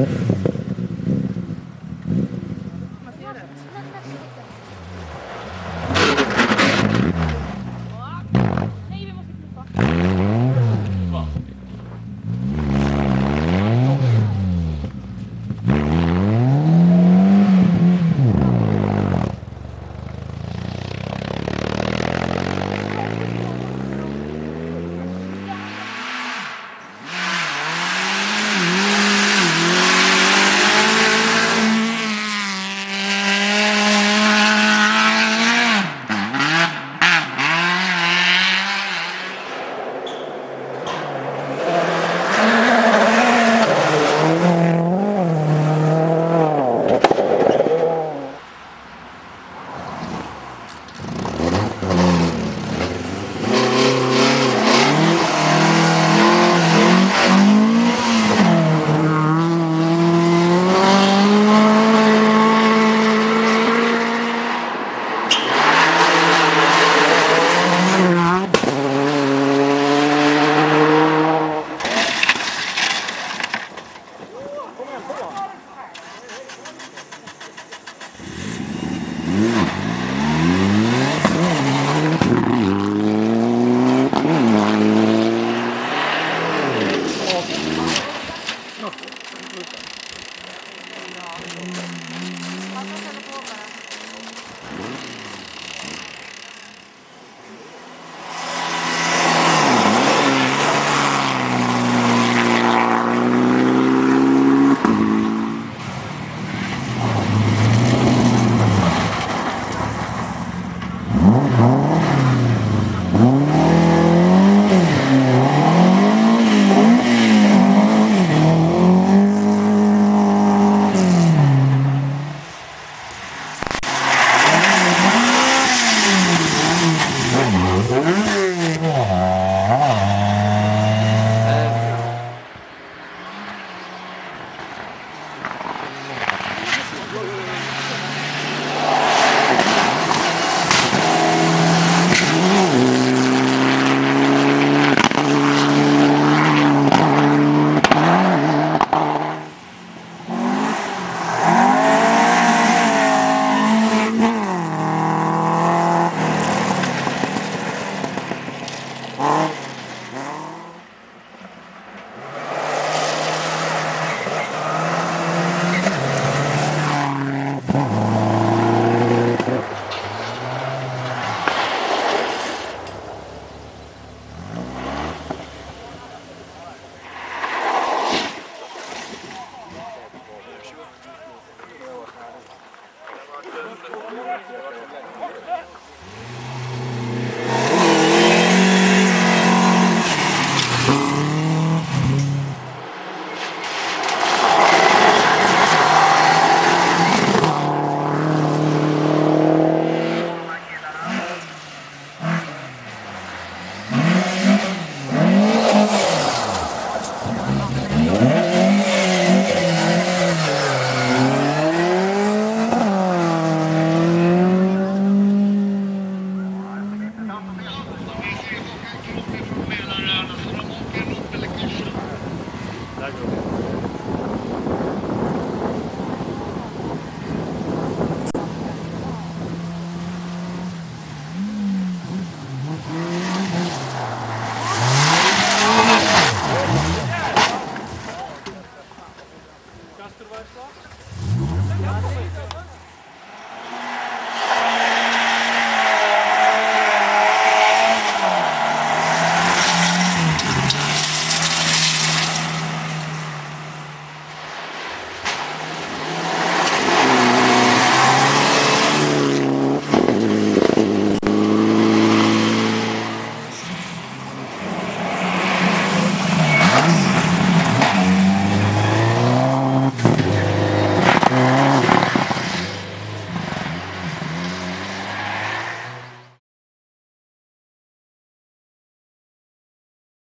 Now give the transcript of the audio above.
Yeah.